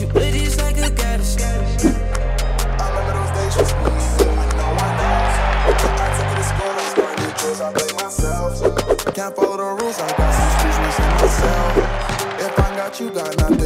you lit just like a goddess. I remember those days. I. Can't follow the rules, I got some missing myself. If I got you, got nothing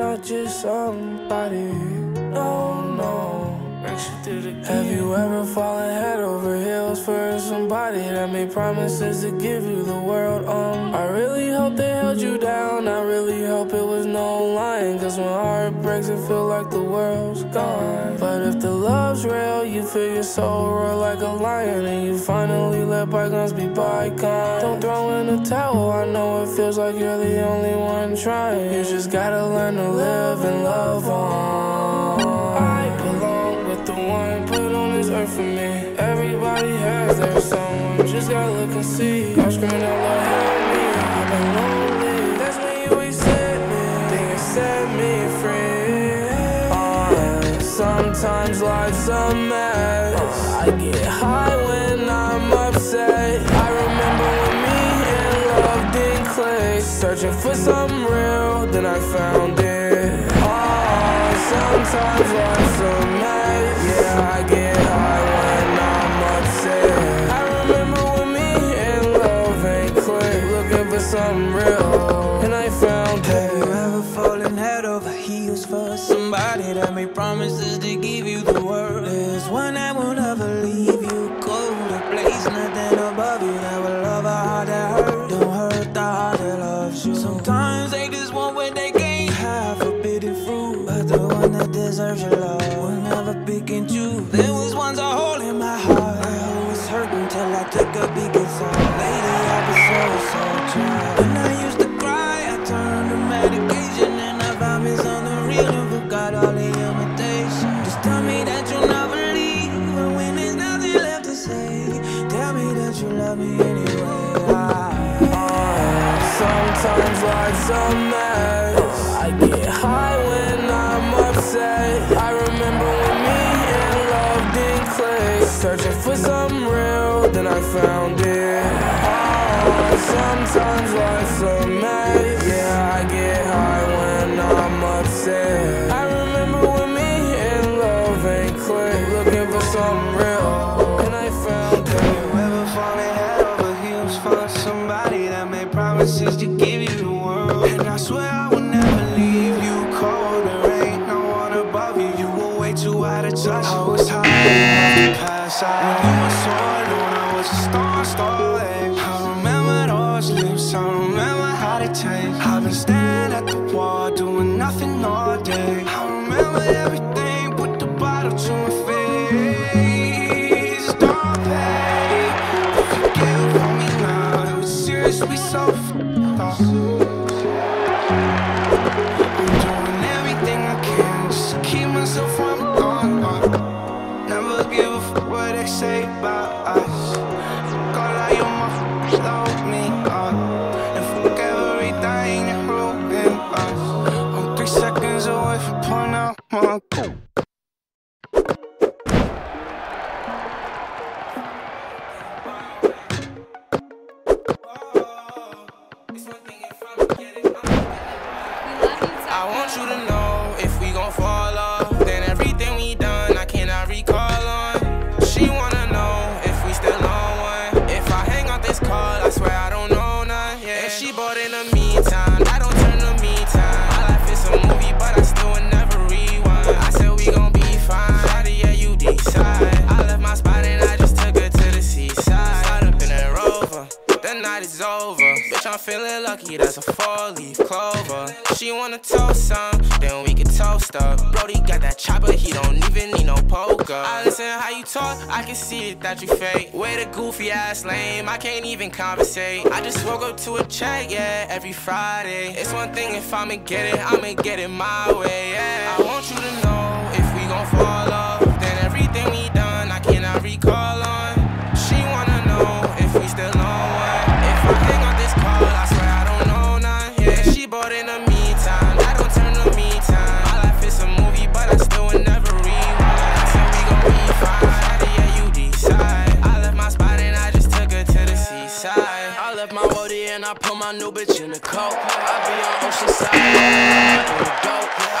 Not just somebody. No. Have you ever fallen head over heels for somebody that made promises to give you the world? Um, I really hope they held you down. I really hope it was no lying. Cause when heart breaks, it feel like the world's gone. But if the love's real, you feel your soul roar like a lion. And you finally let bygones be bygones. Don't throw in the towel, I know it feels like you're the only one trying. You just gotta learn to live and love on. For me. Everybody has their someone, just gotta look and see. I'm screaming out loud, help me, I've been lonely. That's when you accept me, you set me free. Uh, sometimes life's a mess. I get high when I'm upset. I remember when me and love didn't click. Searching for something real, then I found it. Oh, sometimes life's a mess. Something real, and I found Have you ever fallen head over heels for somebody that made promises to give you the world? There's one that will never leave you. To a place, nothing above you that will love a heart that hurt. Don't hurt the heart that loves you. Sometimes they just want what they can't have, forbidden fruit. But the one that deserves your love real and forgot all the. Just tell me that you'll when there's nothing left to say, tell me that you love me anyway. I, Sometimes life's a mess. I get high when I'm upset. I remember when me and love didn't click. Searching for something real, then I found it. Oh, sometimes life's a mess. Pass out. When so alone, I was a star, starling. I remember those lips. I remember how they taste. I've been standing at the wall, doing nothing all day. I remember everything. Pulling lucky. That's a four leaf clover. She wanna toast some, then we can toast up. Brody got that chopper, he don't even need no poker. I listen how you talk, I can see it that you fake. Way the goofy ass lame, I can't even conversate. I just woke up to a check, yeah, every Friday. It's one thing if I'ma get it, I'ma get it my way, yeah. I want you to know if we gon' fall off, then everything we done, I cannot recall on. I put my new bitch in the coat. I be on Oceanside.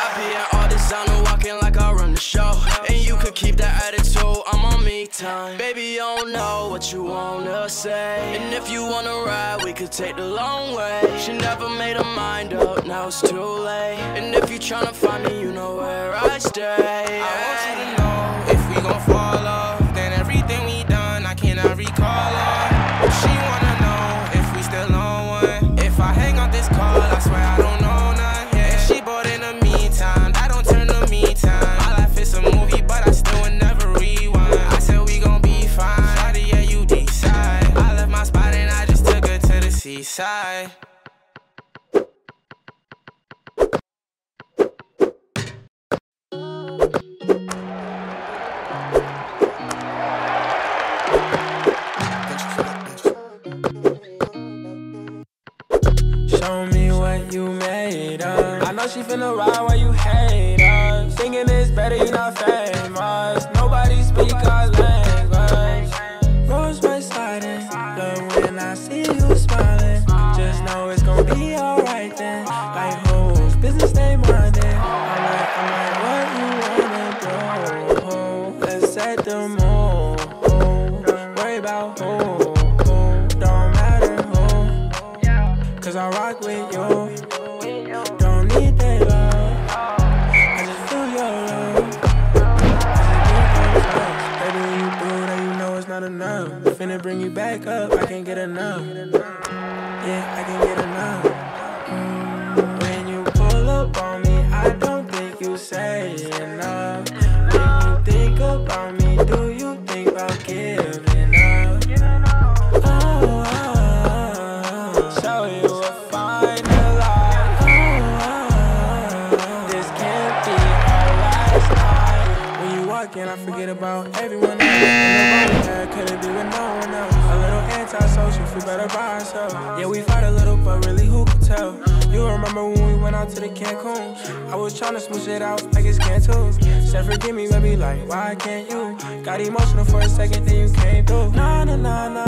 I be walking like I run the show. And you could keep that attitude, I'm on me time. Baby, you don't know what you wanna say. And if you wanna ride, we could take the long way. She never made her mind up, now it's too late. And if you tryna find me, you know where I stay. I know she finna ride while you hate us. Thinking it's better you not famous. Nobody speak our language. Rose sliding, when I see you smiling, just know it's gonna be alright then. Like business back up. I can't get enough. Yeah, I can't get enough. Mm, When you pull up on me, I don't think you say enough. When you think about me, do you think about giving up? Oh, oh, oh. show you a final lie. Oh, oh, this can't be our last night. When you walk in, I forget about everyone else. Remember when we went out to the Cancun? I was trying to smooth it out like it's Cancun. Said forgive me, baby, like why can't you? Got emotional for a second, then you came through. Nah, nah, nah, nah.